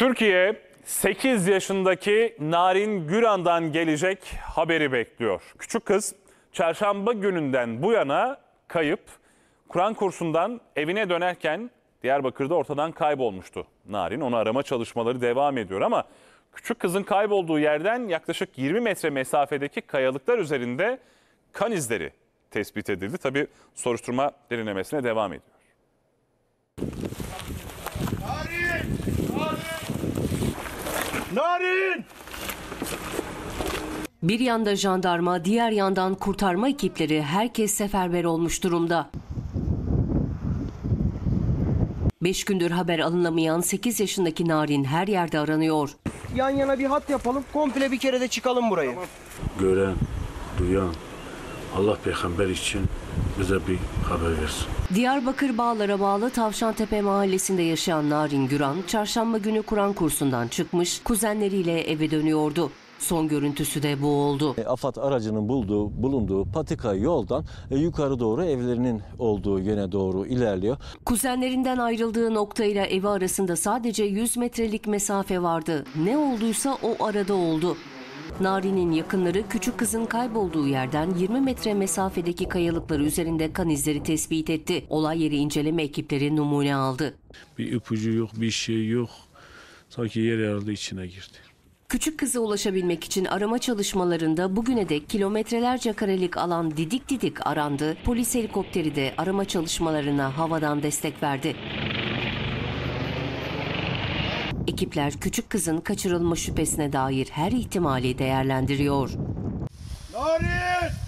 Türkiye 8 yaşındaki Narin Güran'dan gelecek haberi bekliyor. Küçük kız çarşamba gününden bu yana kayıp. Kur'an kursundan evine dönerken Diyarbakır'da ortadan kaybolmuştu. Narin onu arama çalışmaları devam ediyor ama küçük kızın kaybolduğu yerden yaklaşık 20 metre mesafedeki kayalıklar üzerinde kan izleri tespit edildi. Tabi soruşturma derinlemesine devam ediyor. Narin! Bir yanda jandarma, diğer yandan kurtarma ekipleri herkes seferber olmuş durumda. 5 gündür haber alınamayan 8 yaşındaki Narin her yerde aranıyor. Yan yana bir hat yapalım. Komple bir kere de çıkalım burayı. gören, duyan Allah peygamber için bize bir haber versin. Diyarbakır Bağlar'a bağlı Tavşantepe mahallesinde yaşayan Narin Güran, çarşamba günü Kur'an kursundan çıkmış, kuzenleriyle eve dönüyordu. Son görüntüsü de bu oldu. E, AFAD aracının bulduğu, bulunduğu patika yoldan e, yukarı doğru evlerinin olduğu yöne doğru ilerliyor. Kuzenlerinden ayrıldığı noktayla evi arasında sadece 100 metrelik mesafe vardı. Ne olduysa o arada oldu. Nari'nin yakınları küçük kızın kaybolduğu yerden 20 metre mesafedeki kayalıkları üzerinde kan izleri tespit etti. Olay yeri inceleme ekipleri numune aldı. Bir ipucu yok, bir şey yok. Sanki yer yarıldı içine girdi. Küçük kıza ulaşabilmek için arama çalışmalarında bugüne dek kilometrelerce karelik alan didik didik arandı. Polis helikopteri de arama çalışmalarına havadan destek verdi. Ekipler küçük kızın kaçırılma şüphesine dair her ihtimali değerlendiriyor. Narin!